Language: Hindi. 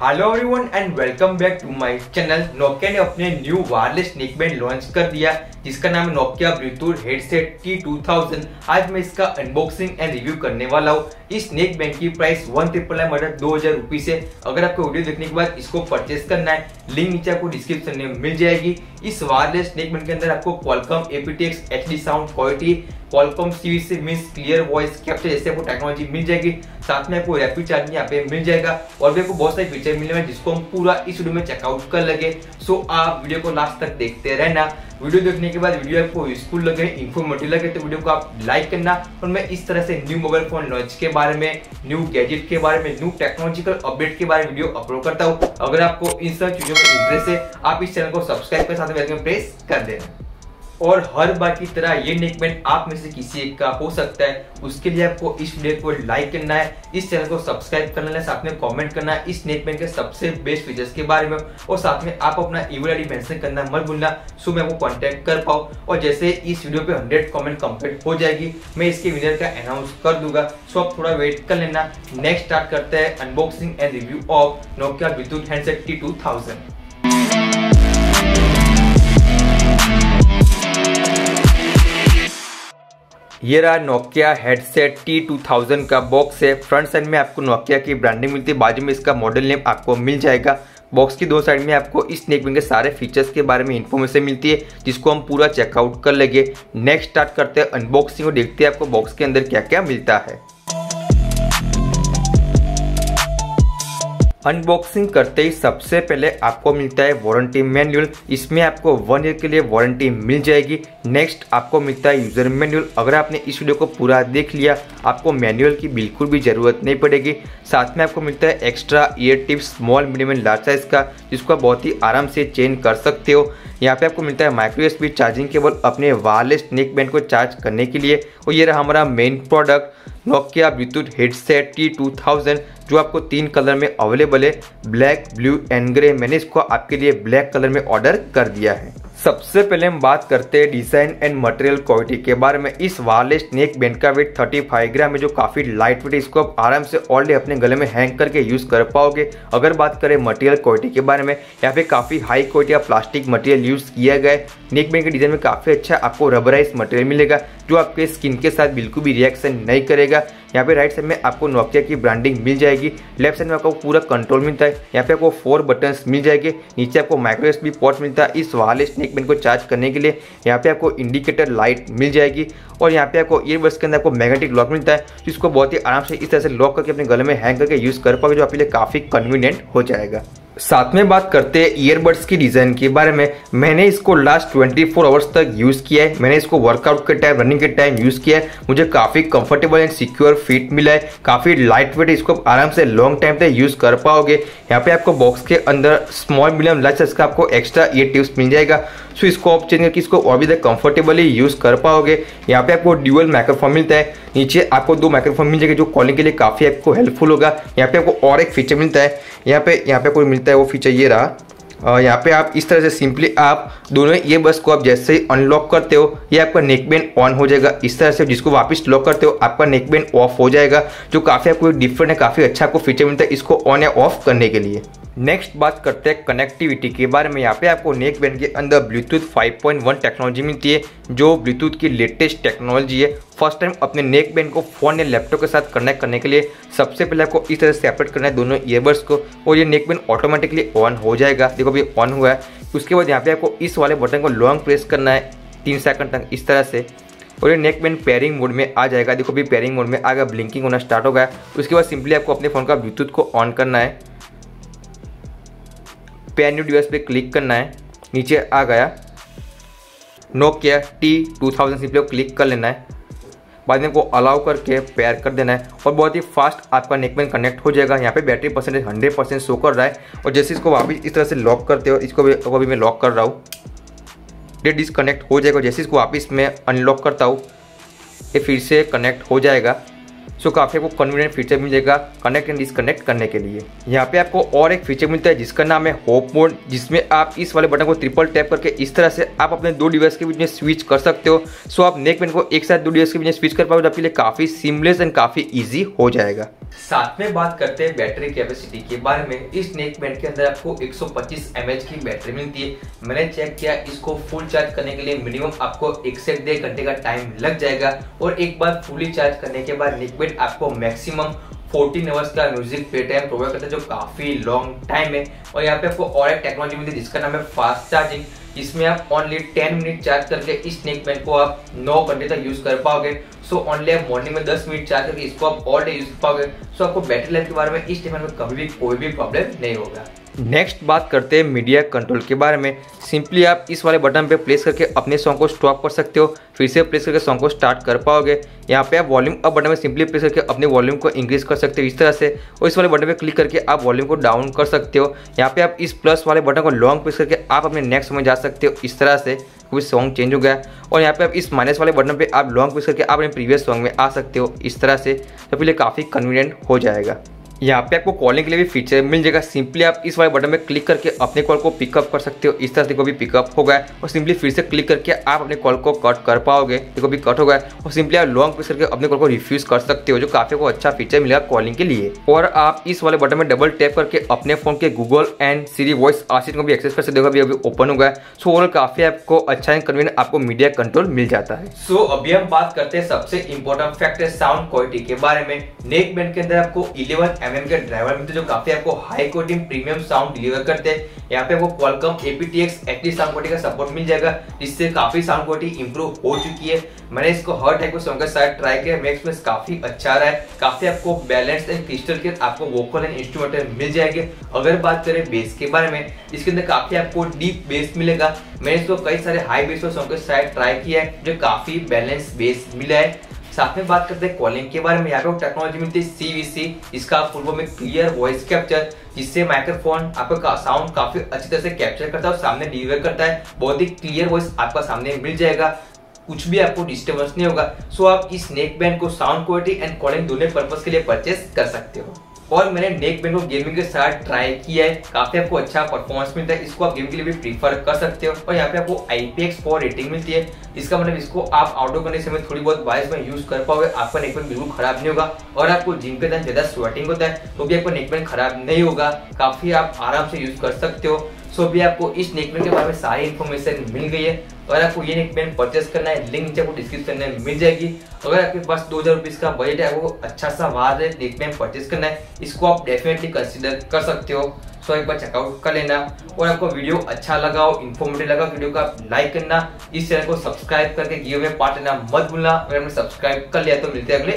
Hello everyone and welcome back to my channel Nokia ने अपने new wireless neck band launch कर दिया, जिसका नाम है Nokia Bluetooth headset T two आज मैं इसका अनबॉक्सिंग एंड रिव्यू करने वाला हूँ। इस नेक बैंड की प्राइस वन ट्रिपल नाइन मतलब दो हज़ार रुपीज़ है अगर आपको वीडियो देखने के बाद इसको परचेस करना है लिंक नीचे आपको डिस्क्रिप्शन में मिल जाएगी। इस वायरलेस नेक बैंड के अंदर आपको Qualcomm aptX HD sound quality Qualcomm series से मीन क्लियर वॉइस कैप्चर जैसे आपको टेक्नोलॉजी मिल जाएगी, साथ में आपको रैपिड चार्जिंग यहाँ पे मिल जाएगा और भी आपको बहुत सारे फीचर मिले जिसको हम पूरा इस वीडियो में चेकआउट कर लगे। सो आप वीडियो को लास्ट तक देखते रहना। वीडियो देखने के बाद वीडियो आपको यूजफुल लगे इन्फॉर्मेटिव लगे तो वीडियो को आप लाइक करना। और मैं इस तरह से न्यू मोबाइल फ़ोन लॉन्च के बारे में न्यू गैजेट के बारे में न्यू टेक्नोलॉजिकल अपडेट के बारे में वीडियो अपलोड करता हूँ। अगर आपको इन सब चीज़ों में इंटरेस्ट है, आप इस चैनल को सब्सक्राइब कर साथ में प्रेस कर देना। और हर बार की तरह ये नेकबैंड आप में से किसी एक का हो सकता है। उसके लिए आपको इस वीडियो को लाइक करना है, इस चैनल को सब्सक्राइब करना है, साथ में कमेंट करना है इस नेकबैंड के सबसे बेस्ट फीचर्स के बारे में। और साथ में आप अपना ईमेल आईडी मेंशन करना मत भूलना सो मैं आपको कांटेक्ट कर पाऊँ। और जैसे इस वीडियो पे हंड्रेड कॉमेंट कंप्लीट हो जाएगी, मैं इसके विनर का अनाउंस कर दूँगा। सो आप थोड़ा वेट कर लेना। नेक्स्ट स्टार्ट करते हैं unboxing and review of Nokia Bluetooth handset T two thousand ये रहा Nokia headset T two thousand का बॉक्स है। फ्रंट साइड में आपको नोकिया की ब्रांडिंग मिलती है। बाजू में इसका मॉडल नेम आपको मिल जाएगा। बॉक्स की दो साइड में आपको इस नेकबिन के सारे फीचर्स के बारे में इन्फॉर्मेशन मिलती है, जिसको हम पूरा चेकआउट कर लेंगे। नेक्स्ट स्टार्ट करते हैं अनबॉक्सिंग और देखते हैं आपको बॉक्स के अंदर क्या क्या मिलता है। अनबॉक्सिंग करते ही सबसे पहले आपको मिलता है वारंटी मैनुअल इसमें आपको वन ईयर के लिए वारंटी मिल जाएगी। नेक्स्ट आपको मिलता है यूज़र मैनुअल अगर आपने इस वीडियो को पूरा देख लिया, आपको मैनुअल की बिल्कुल भी ज़रूरत नहीं पड़ेगी। साथ में आपको मिलता है extra ear tips small medium and large size का, जिसको आप बहुत ही आराम से चेंज कर सकते हो। यहाँ पे आपको मिलता है माइक्रो एस चार्जिंग केबल अपने वायरलेस नेक बैंड को चार्ज करने के लिए। और ये रहा हमारा main product Nokia Bluetooth headset T two thousand जो आपको तीन कलर में अवेलेबल है ब्लैक ब्लू एंड ग्रे मैंने इसको आपके लिए ब्लैक कलर में ऑर्डर कर दिया है। सबसे पहले हम बात करते हैं डिज़ाइन एंड मटेरियल क्वालिटी के बारे में। इस वायरलेस नेक बैंड का वेट 35 ग्राम है, जो काफ़ी लाइट वेट है। इसको आप आराम से ऑलरेडी अपने गले में हैंग करके यूज़ कर पाओगे। अगर बात करें मटेरियल क्वालिटी के बारे में, यहाँ पे काफ़ी हाई क्वालिटी का प्लास्टिक मटेरियल यूज़ किया गया है। नेक बैंड के डिज़ाइन में काफ़ी अच्छा आपको रबराइज मटेरियल मिलेगा, जो आपके स्किन के साथ बिल्कुल भी रिएक्शन नहीं करेगा। यहाँ पे राइट साइड में आपको नोकिया की ब्रांडिंग मिल जाएगी। लेफ़्ट साइड में आपको पूरा कंट्रोल मिलता है। यहाँ पे आपको फोर बटन मिल जाएँगे। नीचे आपको माइक्रो एस पोर्ट मिलता है इस वाले स्नेक पेन को चार्ज करने के लिए। यहाँ पे आपको इंडिकेटर लाइट मिल जाएगी। और यहाँ पे आपको ईयरबड्स के अंदर आपको मैग्नेटिक लॉक मिलता है, जिसको बहुत ही आराम से इस तरह से लॉक करके अपने गले में हैंग करके यूज़ कर पाओगे, जो आपके लिए काफ़ी कन्वीनियंट हो जाएगा। साथ में बात करते हैं ईयरबड्स की डिज़ाइन के बारे में। मैंने इसको लास्ट 24 फोर आवर्स तक यूज़ किया है। मैंने इसको वर्कआउट के टाइम रनिंग के टाइम यूज़ किया है। मुझे काफ़ी कंफर्टेबल एंड सिक्योर फिट मिला है। काफ़ी लाइट वेट इसको आराम से लॉन्ग टाइम तक यूज़ कर पाओगे। यहाँ पे आपको बॉक्स के अंदर स्मॉल मीडियम लार्ज साइज़ का आपको एक्स्ट्रा ईयर टिप्स मिल जाएगा। सो इसको आप चेंज करके इसको और भी ज़्यादा कंफर्टेबली यूज़ कर पाओगे। यहाँ पे आपको ड्यूअल माइक्रोफोन मिलता है। नीचे आपको दो माइक्रोफोन मिल जाएगा, जो कॉलिंग के लिए काफ़ी आपको हेल्पफुल होगा। यहाँ पे आपको और एक फीचर मिलता है। यहाँ पे यहाँ पे कोई मिलता है, वो फीचर ये रहा। यहाँ पे आप इस तरह से सिंपली आप दोनों, ये बस को आप जैसे ही अनलॉक करते हो, ये आपका नेक बैंड ऑन हो जाएगा। इस तरह से जिसको वापस लॉक करते हो, आपका नेक बैंड ऑफ़ हो जाएगा, जो काफ़ी आपको डिफरेंट है, काफ़ी अच्छा आपको फीचर मिलता है इसको ऑन या ऑफ़ करने के लिए। नेक्स्ट बात करते हैं कनेक्टिविटी के बारे में। यहाँ पे आपको नेक बैंड के अंदर ब्लूटूथ 5.1 टेक्नोलॉजी मिलती है, जो ब्लूटूथ की लेटेस्ट टेक्नोलॉजी है। फ़र्स्ट टाइम अपने नेक बैंड को फ़ोन या लैपटॉप के साथ कनेक्ट करने के लिए सबसे पहले आपको इस तरह सेपरेट करना है दोनों ईयरबड्स को, और ये नेक बैंड ऑटोमेटिकली ऑन हो जाएगा। देखो अभी ऑन हुआ है। उसके बाद यहाँ पे आपको इस वाले बटन को लॉन्ग प्रेस करना है, तीन सेकंड तक इस तरह से। और ये नेक बैंड पेयरिंग मोड में आ जाएगा। देखो भी पेयरिंग मोड में आ गया ब्लिंकिंग होना स्टार्ट हो गया। उसके बाद सिंपली आपको अपने फ़ोन का ब्लूटूथ को ऑन करना है। पेयर न्यू डिवाइस पे क्लिक करना है। नीचे आ गया। Nokia T two thousand simply click कर लेना है। बाद में को अलाउ करके पेयर कर देना है और बहुत ही फास्ट आपका नेकबैंड कनेक्ट हो जाएगा। यहाँ पे battery percentage hundred percent show कर रहा है और जैसे इसको वापस इस तरह से लॉक करते हो, इसको भी अभी मैं लॉक कर रहा हूँ। ये डिसकनेक्ट हो जाएगा। जैसे इसको वापस मैं अनलॉक करता हूँ, ये फिर से कनेक्ट हो जाएगा। सो काफ़ी आपको कन्वीनियंट फीचर मिल जाएगा कनेक्ट एंड डिसकनेक्ट करने के लिए। यहाँ पे आपको और एक फीचर मिलता है जिसका नाम है होप मोड जिसमें आप इस वाले बटन को ट्रिपल टैप करके इस तरह से आप अपने दो डिवाइस के बीच में स्विच कर सकते हो। सो आप नेक पेन को एक साथ दो डिवाइस के बीच में स्विच कर पाओगे तो आपके लिए काफ़ी सिमलेस एंड काफ़ी ईजी हो जाएगा। साथ में बात करते हैं बैटरी कैपेसिटी के बारे में। इस नेक बैंड के अंदर आपको 125 mAh की बैटरी मिलती है। मैंने चेक किया, इसको फुल चार्ज करने के लिए मिनिमम आपको एक से डेढ़ घंटे का टाइम लग जाएगा। और एक बार फुली चार्ज करने के बाद नेक बैंड आपको मैक्सिमम 14 आवर्स का म्यूज़िक पे टाइम प्रोवाइड करता है, जो काफ़ी लॉन्ग टाइम है। और यहाँ पे आपको और एक टेक्नोलॉजी मिलती है, जिसका नाम है फास्ट चार्जिंग इसमें आप ओनली 10 मिनट चार्ज करके इस स्नेक पेन को आप 9 घंटे तक यूज़ कर पाओगे। सो ओनली आप मॉर्निंग में 10 मिनट चार्ज करके इसको आप ऑल डे यूज़ कर पाओगे। सो आपको बैटरी लाइफ के बारे में इस टेबल में कभी भी कोई भी प्रॉब्लम नहीं होगा। नेक्स्ट बात करते हैं मीडिया कंट्रोल के बारे में। सिंपली आप इस वाले बटन पे प्लेस करके अपने सॉन्ग को स्टॉप कर सकते हो, फिर से प्लेस करके सॉन्ग को स्टार्ट कर पाओगे। यहाँ पे आप वॉल्यूम अप बटन में सिंपली प्रेस करके अपने वॉल्यूम को इंक्रीज कर सकते हो इस तरह से, और इस वाले बटन पे क्लिक करके आप वॉल्यूम को डाउन कर सकते हो। यहाँ पे आप इस प्लस वाले बटन को लॉन्ग प्रेस करके आप अपने नेक्स्ट में जा सकते हो इस तरह से, क्योंकि सॉन्ग चेंज हो गया। और यहाँ पे आप इस माइनस वाले बटन पे आप लॉन्ग प्रेस करके आप अपने प्रीवियस सॉन्ग में आ सकते हो इस तरह से तो फिर काफ़ी कन्वीनियंट हो जाएगा। यहाँ पे आपको कॉलिंग के लिए भी फीचर मिल जाएगा। सिंपली आप इस वाले बटन में क्लिक करके अपने कॉल को पिकअप कर सकते हो। इस तरह से देखो भी पिकअप हो गया और सिंपली फिर से क्लिक करके आप अपने कॉल को कट कर पाओगे। देखो भी कट हो गया और सिंपली आप लॉन्ग प्रेस करके अपने कॉल को रिफ्यूज कर सकते हो, जो काफ़ी को अच्छा फीचर मिलेगा कॉलिंग के लिए। और आप इस वाले बटन में डबल टैप करके अपने फ़ोन के Google and Siri voice assistant को भी एक्सेस कर सकते हो। अभी अभी ओपन हो गया सो ओवरऑल काफ़ी आपको अच्छा एंड कन्वीनियंट आपको मीडिया कंट्रोल मिल जाता है। सो अभी हम बात करते हैं सबसे इंपॉर्टेंट फैक्टर साउंड क्वालिटी के बारे में। नेक बैंड के अंदर आपको इलेवन एम के ड्राइवर तो जो काफ़ी आपको high quality premium sound deliver करते हैं, यहाँ पे आपको Qualcomm APTX active sound quality का सपोर्ट मिल जाएगा, जिससे काफ़ी साउंड क्वालिटी इंप्रूव हो चुकी है। मैंने इसको हर टाइप के सॉन्ग के साथ ट्राई किया मैक्स में काफ़ी अच्छा रहा है, काफ़ी आपको बैलेंस एंड क्रिस्टल के आपको वोकल एंड इंस्ट्रूमेंटल मिल जाएँगे। अगर बात करें बेस के बारे में, इसके अंदर काफ़ी आपको डीप बेस मिलेगा। मैंने इसको कई सारे हाई बेस और सॉन्ग के साथ ट्राई किया है, जो काफ़ी बैलेंस बेस मिला है। साथ में बात करते हैं कॉलिंग के बारे में। यहाँ पे टेक्नोलॉजी मिलती है सीवीसी इसका फुल फॉर्म में क्लियर वॉइस कैप्चर जिससे माइक्रोफोन आपका साउंड काफ़ी अच्छी तरह से कैप्चर करता है और सामने डिलीवर करता है। बहुत ही क्लियर वॉइस आपका सामने मिल जाएगा। कुछ भी आपको डिस्टर्बेंस नहीं होगा। सो आप इस नेक बैंड को साउंड क्वालिटी एंड कॉलिंग दोनों पर्पज के लिए परचेस कर सकते हो। और मैंने नेक बैंड को गेमिंग के साथ ट्राई किया है। काफ़ी आपको अच्छा परफॉर्मेंस मिलता है। इसको आप गेम के लिए भी प्रीफर कर सकते हो। और यहाँ पे आपको IPX फोर रेटिंग मिलती है। इसका मतलब इसको आप आउटडोर करने से थोड़ी बहुत बारिश में यूज़ कर पाओगे। आपका नेक बैंड बिल्कुल खराब नहीं होगा। और आपको जिम के दौरान ज़्यादा स्वेटिंग होता है तो भी आपको नेक खराब नहीं होगा। काफ़ी आप आराम से यूज़ कर सकते हो। सो भी आपको इस नेकबैंड के बारे में सारी इन्फॉर्मेशन मिल गई है। अगर आपको ये नेकबैंड परचेस करना है लिंक नीचे आपको डिस्क्रिप्शन में मिल जाएगी, अगर आपके पास दो हज़ार रुपीज़ का बजट है आपको अच्छा सा वाद है नेकबैंड परचेस करना है, इसको आप डेफिनेटली कंसिडर कर सकते हो। सो एक बार चेकआउट कर लेना। और आपको वीडियो अच्छा लगा हो इन्फॉर्मेटिव लगा वीडियो को आप लाइक करना। इस चैनल को सब्सक्राइब करके गिव में पार्ट लेना मत भूलना। अगर हमने सब्सक्राइब कर लिया तो मिलते हैं अगले